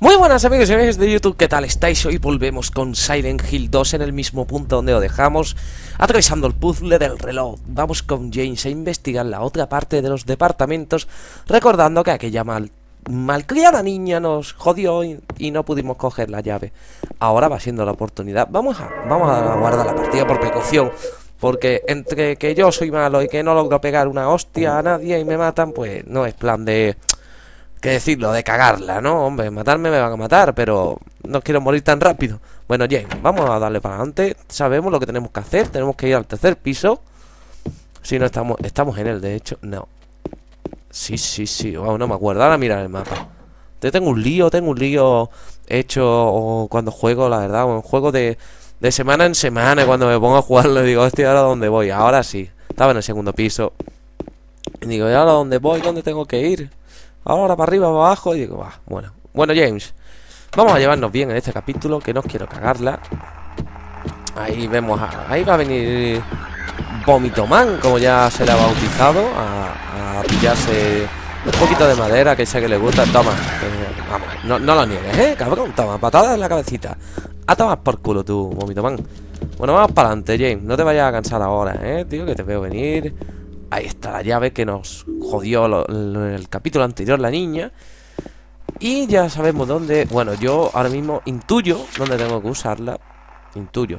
Muy buenas amigos y amigas de YouTube, ¿qué tal estáis? Hoy volvemos con Silent Hill 2 en el mismo punto donde lo dejamos Atravesando el puzzle del reloj. Vamos con James a investigar la otra parte de los departamentos Recordando que aquella mal, malcriada niña nos jodió y, y, no pudimos coger la llave. Ahora va siendo la oportunidad. Vamos a, vamos a guardar la partida por precaución porque entre que yo soy malo y que no logro pegar una hostia a nadie y me matan, pues no es plan de que decirlo, de cagarla, ¿no? Hombre, matarme me van a matar, pero no quiero morir tan rápido. Bueno, James, vamos a darle para adelante. Sabemos lo que tenemos que hacer. Tenemos que ir al tercer piso. Si no estamos, estamos en él, de hecho. No. Sí, sí, sí. Wow, no me acuerdo. Ahora mira el mapa. Yo tengo un lío, tengo un lío hecho cuando juego, la verdad. Un juego de, de semana en semana. Cuando me pongo a jugar le digo, hostia, ¿ahora dónde voy? Ahora sí. Estaba en el segundo piso. Y digo, ¿y ahora dónde voy? ¿Dónde tengo que ir? Ahora para arriba, para abajo Y digo, va, bueno Bueno, James Vamos a llevarnos bien en este capítulo Que no quiero cagarla Ahí vemos a, Ahí va a venir Vómito Man Como ya se le ha bautizado A, pillarse un poquito de madera Que sé que le gusta Toma Vamos, no, no lo niegues, ¿eh? Cabrón, toma Patada en la cabecita A tomar por culo tú, Vómito Man Bueno, vamos para adelante, James No te vayas a cansar ahora, ¿eh? Tío, que te veo venir Ahí está la llave que nos jodió en el capítulo anterior la niña. Y ya sabemos dónde... Bueno, yo ahora mismo intuyo dónde tengo que usarla. Intuyo.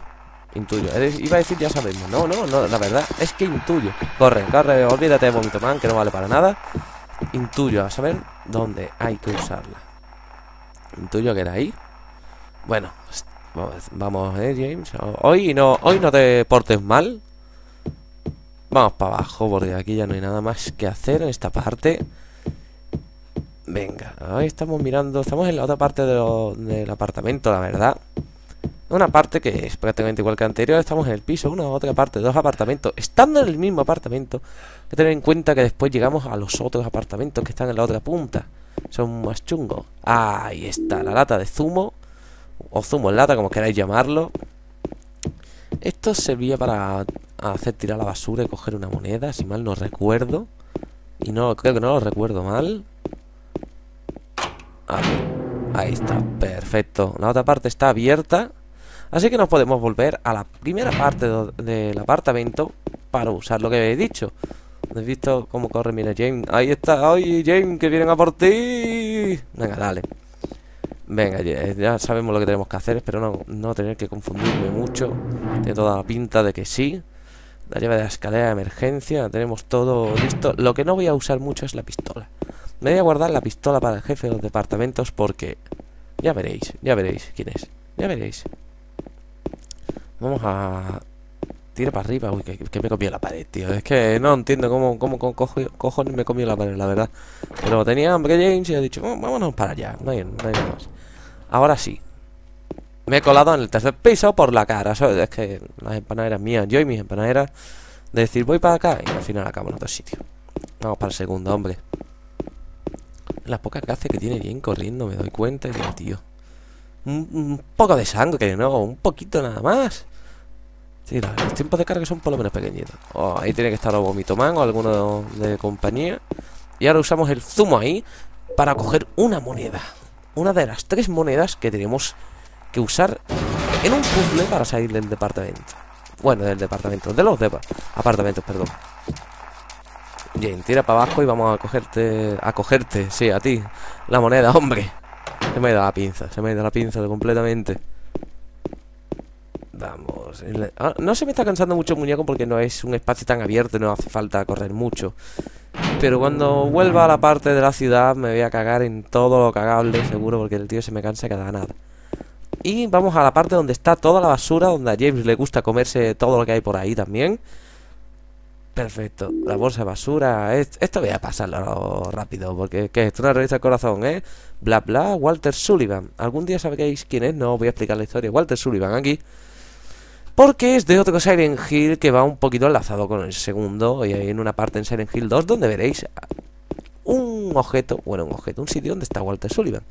Intuyo. Iba a decir ya sabemos. No, no, no. La verdad es que intuyo. Corre, corre. Olvídate de Vomito Man, que no vale para nada. Intuyo a saber dónde hay que usarla. Intuyo que era ahí. Bueno, vamos, eh, James. Hoy no, hoy no te portes mal. Vamos para abajo porque aquí ya no hay nada más que hacer en esta parte. Venga, ahí estamos mirando Estamos en la otra parte del apartamento, la verdad. Una parte que es prácticamente igual que anterior Estamos en el piso, una otra parte, dos apartamentos Estando en el mismo apartamento. Hay que tener en cuenta que después llegamos a los otros apartamentos Que están en la otra punta. Son más chungos. Ahí está, la lata de zumo O zumo en lata, como queráis llamarlo Esto servía para a hacer tirar la basura y coger una moneda, si mal no recuerdo. Y no, creo que no lo recuerdo mal. ahí está, perfecto. La otra parte está abierta. Así que nos podemos volver a la primera parte del apartamento para usar lo que he dicho. ¿Has visto cómo corre? Mira, James. Ahí está. ¡Ay, James! ¡Que vienen a por ti! Venga, dale. Venga, ya sabemos lo que tenemos que hacer. Espero no, no tener que confundirme mucho. Tiene toda la pinta de que sí. La llave de la escalera de emergencia, tenemos todo listo. Lo que no voy a usar mucho es la pistola. Me voy a guardar la pistola para el jefe de los departamentos porque... Ya veréis, ya veréis quién es. Ya veréis. Vamos a... Tira para arriba. Uy, que, me comió la pared, tío. Es que no entiendo cómo, cómo, cojo, cojones me comió la pared, la verdad. Pero tenía hambre James y ha dicho, vámonos para allá. No hay, no hay nada más. Ahora sí, me he colado en el tercer piso por la cara. Es que las empanaderas mías, yo y mis empanaderas, de decir voy para acá y al final acabo en otro sitio. Vamos para el segundo, hombre. Pocas que hace que tiene bien corriendo, me doy cuenta y digo, tío. Un, poco de sangre, ¿no? Un poquito nada más. Sí, los tiempos de carga son por lo menos pequeñitos. Oh, ahí tiene que estar o Vomitoman o alguno de compañía. Y ahora usamos el zumo ahí para coger una moneda. Una de las tres monedas que tenemos que usar en un puzzle para salir del departamento. Bueno, del departamento, de los apartamentos, perdón. Bien, tira para abajo y vamos a cogerte, a cogerte, sí, a ti, la moneda, hombre. Se me da la pinza, se me da la pinza completamente. Vamos. Ah, no se me está cansando mucho el muñeco porque no es un espacio tan abierto no hace falta correr mucho. Pero cuando vuelva a la parte de la ciudad me voy a cagar en todo lo cagable, seguro, porque el tío se me cansa cada nada. Y vamos a la parte donde está toda la basura, donde a James le gusta comerse todo lo que hay por ahí también. Perfecto, la bolsa de basura. Esto voy a pasarlo rápido, porque ¿qué es? Una revista de corazón, ¿eh? Bla bla, Walter Sullivan. ¿Algún día sabéis quién es? No voy a explicar la historia. Walter Sullivan aquí. Porque es de otro Silent Hill que va un poquito enlazado con el segundo. Y hay en una parte en Silent Hill 2 donde veréis un objeto, bueno, un objeto, un sitio donde está Walter Sullivan.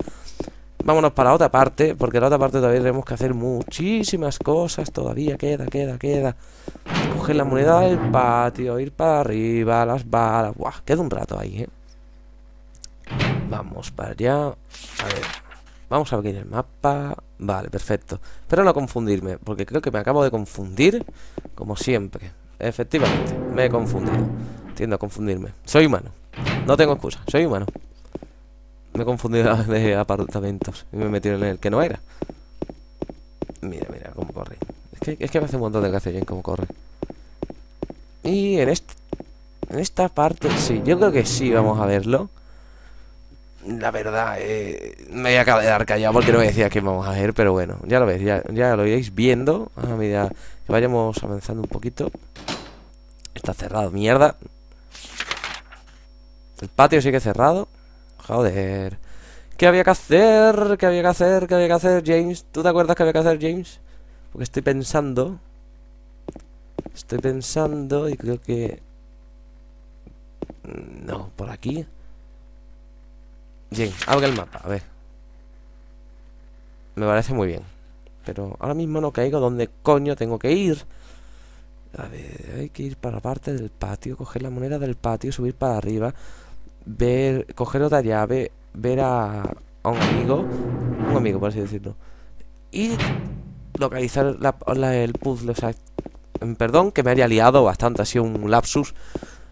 Vámonos para otra parte, porque la otra parte todavía tenemos que hacer muchísimas cosas. Todavía queda, queda, queda. Coger la moneda del patio, ir para arriba, las balas. Buah, queda un rato ahí, ¿eh? Vamos para allá. A ver. Vamos a abrir el mapa. Vale, perfecto. Pero no confundirme, porque creo que me acabo de confundir, como siempre. Efectivamente, me he confundido. Tiendo a confundirme. Soy humano. No tengo excusa, soy humano. Me he confundido de apartamentos y me he metido en el que no era. Mira, mira cómo corre. Es que, me hace un montón de gracia bien cómo corre. Y en, en esta parte, sí, yo creo que sí vamos a verlo. La verdad, eh, me acabo de dar callado porque no me decía que vamos a ver, pero bueno, ya lo veis, ya, ya lo iréis viendo a medida que vayamos avanzando un poquito. Está cerrado, mierda. El patio sigue cerrado. Joder. ¿Qué había que hacer? ¿Qué había que hacer? ¿Qué había que hacer, James? ¿Tú te acuerdas qué había que hacer, James? Porque estoy pensando. Estoy pensando y creo que... No, por aquí. James, abre el mapa, a ver. Me parece muy bien. Pero ahora mismo no caigo dónde coño tengo que ir. A ver, hay que ir para la parte del patio, coger la moneda del patio, subir para arriba, ver, coger otra llave, ver a, un amigo, un amigo por así decirlo, y localizar la, el puzzle, o sea, perdón que me haya liado bastante, ha sido un lapsus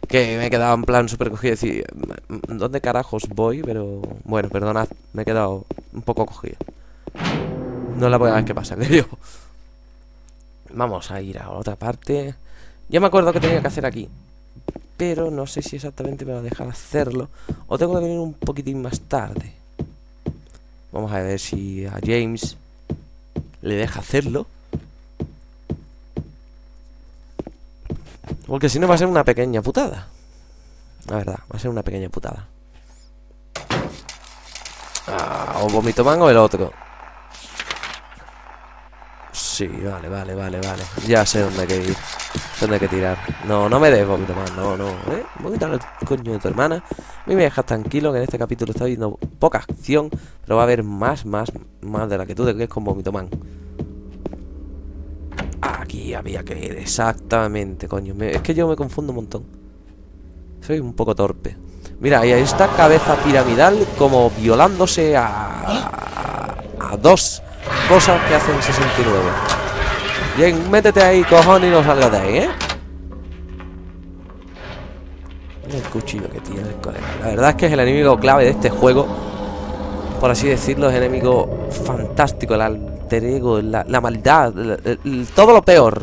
que me he quedado en plan súper cogido, decir, ¿dónde carajos voy? Pero bueno, perdonad, me he quedado un poco cogido. No la primera vez que pasa, creo. Vamos a ir a otra parte. Ya me acuerdo que tenía que hacer aquí. Pero no sé si exactamente me va a dejar hacerlo. O tengo que venir un poquitín más tarde. Vamos a ver si a James le deja hacerlo. Porque si no va a ser una pequeña putada. La verdad, va a ser una pequeña putada. Ah, o vomito mango el otro. Sí, vale, vale, vale, vale. Ya sé dónde hay que ir. Dónde hay que tirar. No, no me des vómito más, no, no. ¿eh? Vomita el coño de tu hermana. A mí me dejas tranquilo que en este capítulo está viendo poca acción, pero va a haber más, más, más de la que tú te crees con vómito Aquí había que ir, exactamente, coño. es que yo me confundo un montón. Soy un poco torpe. Mira, ahí está cabeza piramidal como violándose a, a dos cosas que hacen 69. Bien, métete ahí, cojones, y no salgas de ahí, ¿eh? el cuchillo que tiene el colega. La verdad es que es el enemigo clave de este juego. Por así decirlo, es el enemigo fantástico, el alter ego, la, maldad, todo lo peor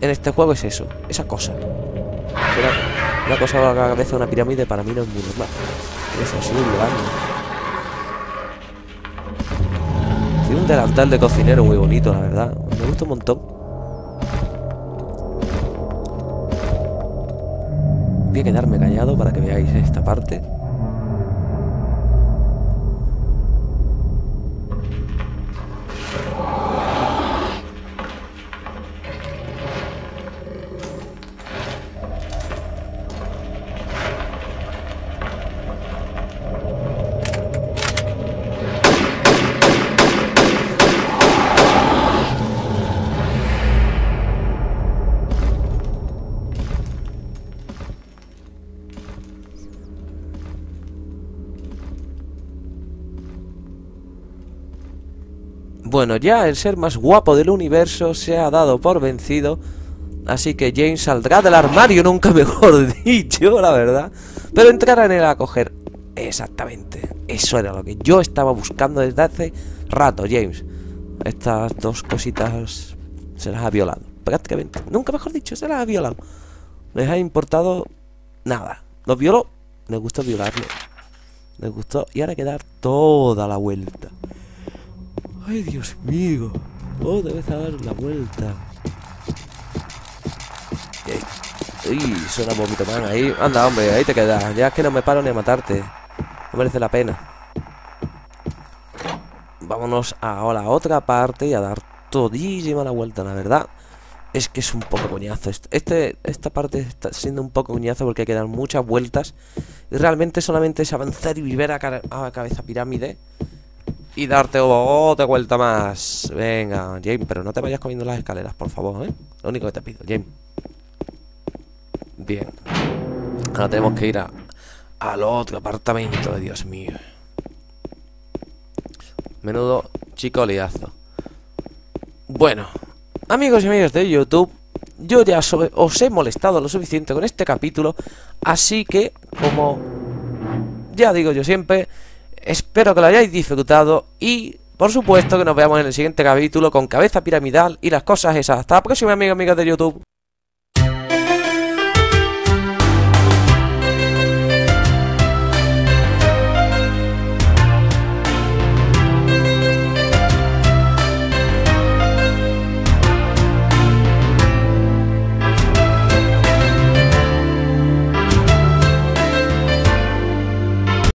en este juego es eso, esa cosa. una cosa a la cabeza de una pirámide para mí no es muy normal. Eso así, tiene un delantal de cocinero muy bonito, la verdad. Me gusta un montón. Voy a quedarme callado para que veáis esta parte. Bueno, ya el ser más guapo del universo se ha dado por vencido. Así que James saldrá del armario, nunca mejor dicho, la verdad. Pero entrará en él a coger. Exactamente. Eso era lo que yo estaba buscando desde hace rato, James. Estas dos cositas se las ha violado. Prácticamente. Nunca mejor dicho, se las ha violado. Les ha importado nada. Nos violó. Les gustó violarle. Les gustó. Y ahora hay que dar toda la vuelta. Ay, Dios mío. Oh, debes dar la vuelta. Uy, suena vómito man ahí. Anda, hombre, ahí te quedas. Ya es que no me paro ni a matarte. No merece la pena. Vámonos a la otra parte y a dar todísima la vuelta, la verdad. Es que es un poco coñazo. Este, esta parte está siendo un poco coñazo porque hay que dar muchas vueltas. Y realmente solamente es avanzar y vivir a, a cabeza pirámide y darte otra vuelta más. Venga, James, pero no te vayas comiendo las escaleras, por favor, ¿eh? Lo único que te pido, James. Bien. Ahora tenemos que ir a, al otro apartamento, Dios mío. Menudo chico liazo. Bueno, amigos y amigas de YouTube, yo ya os he molestado lo suficiente con este capítulo, así que, como ya digo yo siempre, espero que lo hayáis disfrutado y, por supuesto, que nos veamos en el siguiente capítulo con cabeza piramidal y las cosas esas. Hasta la próxima, amigos y amigas de YouTube.